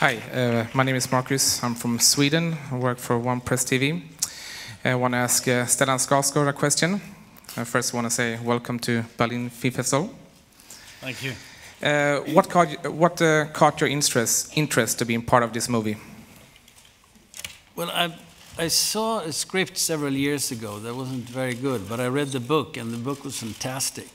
Hi, uh, my name is Marcus. I'm from Sweden. I work for One Press TV. I want to ask uh, Stellan Skarsgård a question. I first want to say welcome to Berlin Film Festival. Thank you. Uh, what caught, what uh, caught your interest, interest to being part of this movie? Well, I, I saw a script several years ago that wasn't very good, but I read the book, and the book was fantastic.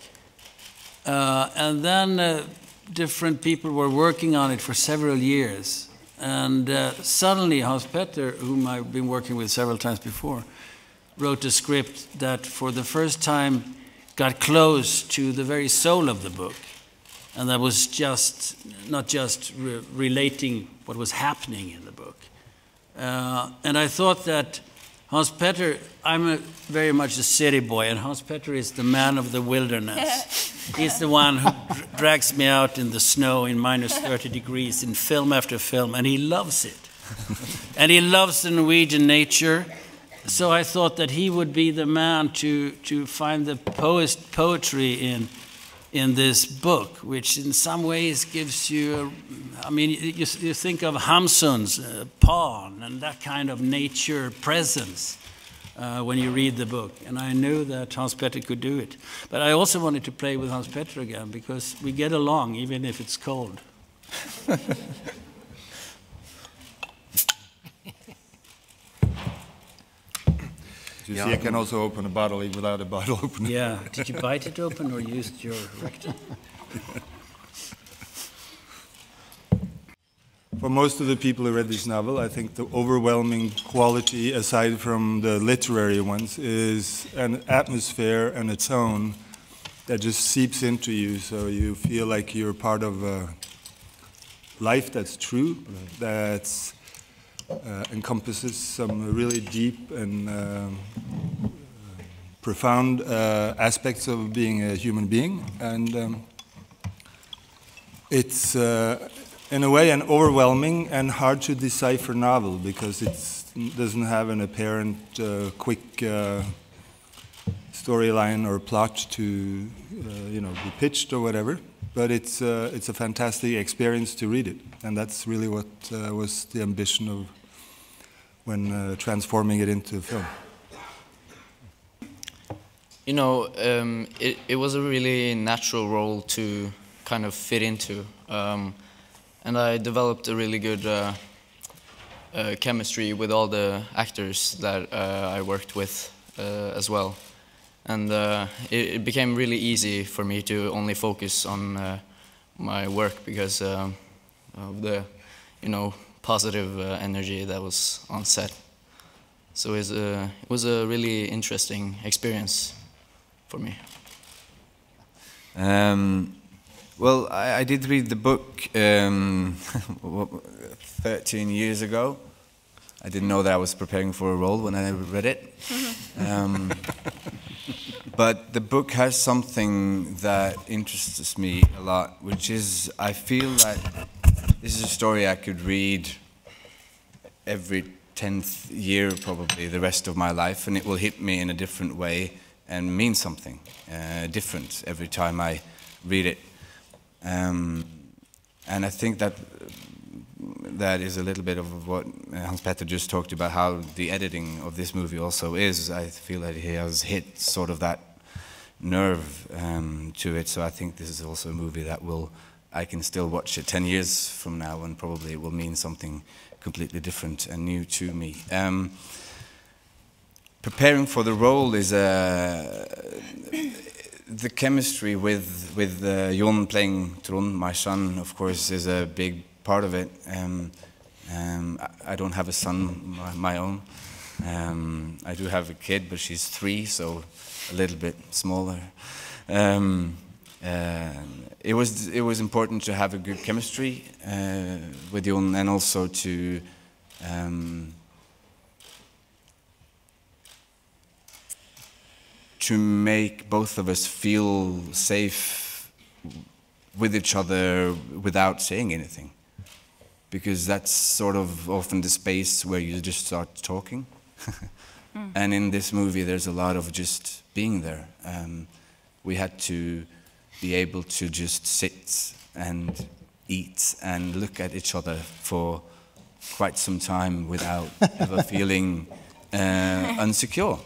Uh, and then uh, different people were working on it for several years. And uh, suddenly, Hans Petter, whom I've been working with several times before, wrote a script that for the first time got close to the very soul of the book. And that was just, not just re relating what was happening in the book. Uh, and I thought that Hans Petter, I'm a, very much a city boy, and Hans Petter is the man of the wilderness. He's the one who drags me out in the snow in minus 30 degrees in film after film, and he loves it. and he loves the Norwegian nature. So I thought that he would be the man to, to find the poet, poetry in, in this book, which in some ways gives you, a, I mean, you, you think of Hamsun's uh, Pan and that kind of nature presence uh, when you read the book. And I knew that Hans Petter could do it. But I also wanted to play with Hans Petter again because we get along even if it's cold. You yeah. see, I can also open a bottle without a bottle opener. Yeah. Did you bite it open or used your rectum? For most of the people who read this novel, I think the overwhelming quality, aside from the literary ones, is an atmosphere and a tone that just seeps into you, so you feel like you're part of a life that's true, that uh, encompasses some really deep and uh, profound uh, aspects of being a human being, and um, it's uh, in a way, an overwhelming and hard to decipher novel because it doesn't have an apparent uh, quick uh, storyline or plot to, uh, you know, be pitched or whatever. But it's uh, it's a fantastic experience to read it, and that's really what uh, was the ambition of when uh, transforming it into film. You know, um, it, it was a really natural role to kind of fit into. Um, and I developed a really good uh, uh, chemistry with all the actors that uh, I worked with uh, as well. And uh, it, it, became really easy for me to only focus on my work because of the, you know, positive energy that was on set. So it was, a, it was a really interesting experience for me. Um, well, I, I, did read the book um, 13 years ago. I didn't know that I was preparing for a role when I read it. Um, but the book has something that interests me a lot, which is I feel that this is a story I could read every 10th year, probably, the rest of my life, and it will hit me in a different way and mean something uh, different every time I read it. Um, and I think that that is a little bit of what Hans Petter just talked about, how the editing of this movie also is. I feel that he has hit sort of that nerve um, to it. So I think this is also a movie that will, I can still watch it 10 years from now and probably it will mean something completely different and new to me. Um, preparing for the role is a the chemistry with with uh, Jon playing Trond, my son, of course, is a big part of it. Um, um, I don't have a son my own. Um, I do have a kid, but she's three, so a little bit smaller. Um, uh, it was it was important to have a good chemistry uh, with Jon, and also to um, to make both of us feel safe with each other without saying anything. Because that's sort of often the space where you just start talking. mm. And in this movie, there's a lot of just being there. Um, we had to be able to just sit and eat and look at each other for quite some time without ever feeling uh, unsecure,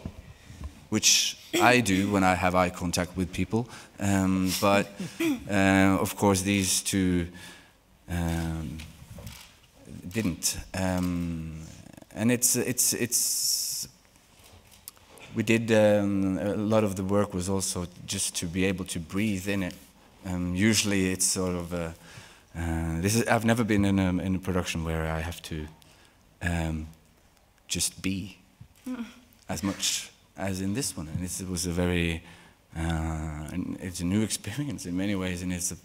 which I do when I have eye contact with people. Um, but uh, of course, these two um, didn't. Um, and it's it's it's we did um, a lot of the work was also just to be able to breathe in it. Um, usually, it's sort of a, uh, this is I've never been in a, in a production where I have to um, just be as much as in this one, and this, it was a very, uh, it's a new experience in many ways, and it's a,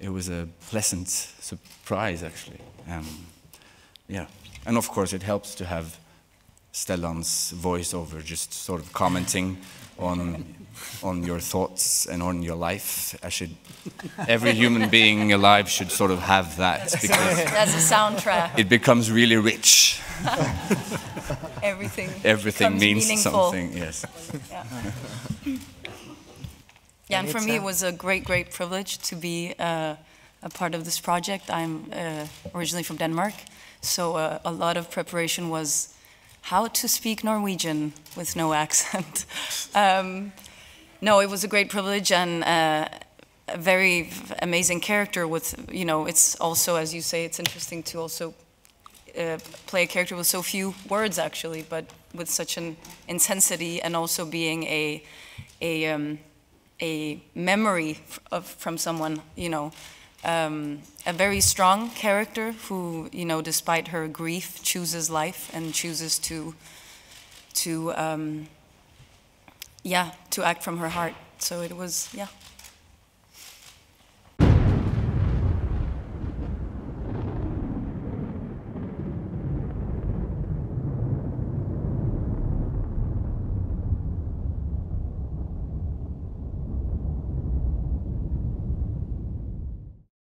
it was a pleasant surprise actually. Um, yeah, and of course it helps to have Stellan's voiceover, just sort of commenting on on your thoughts and on your life. I should every human being alive should sort of have that because That's a soundtrack. it becomes really rich. Everything. Everything means meaningful. something. Yes. Yeah, and for me, it was a great, great privilege to be uh, a part of this project. I'm uh, originally from Denmark, so uh, a lot of preparation was how to speak Norwegian with no accent. um, no, it was a great privilege and uh, a very amazing character. With you know, it's also as you say, it's interesting to also uh, play a character with so few words actually, but with such an intensity and also being a a um, a memory of from someone, you know, um, a very strong character who, you know, despite her grief, chooses life and chooses to to um, yeah to act from her heart. So it was yeah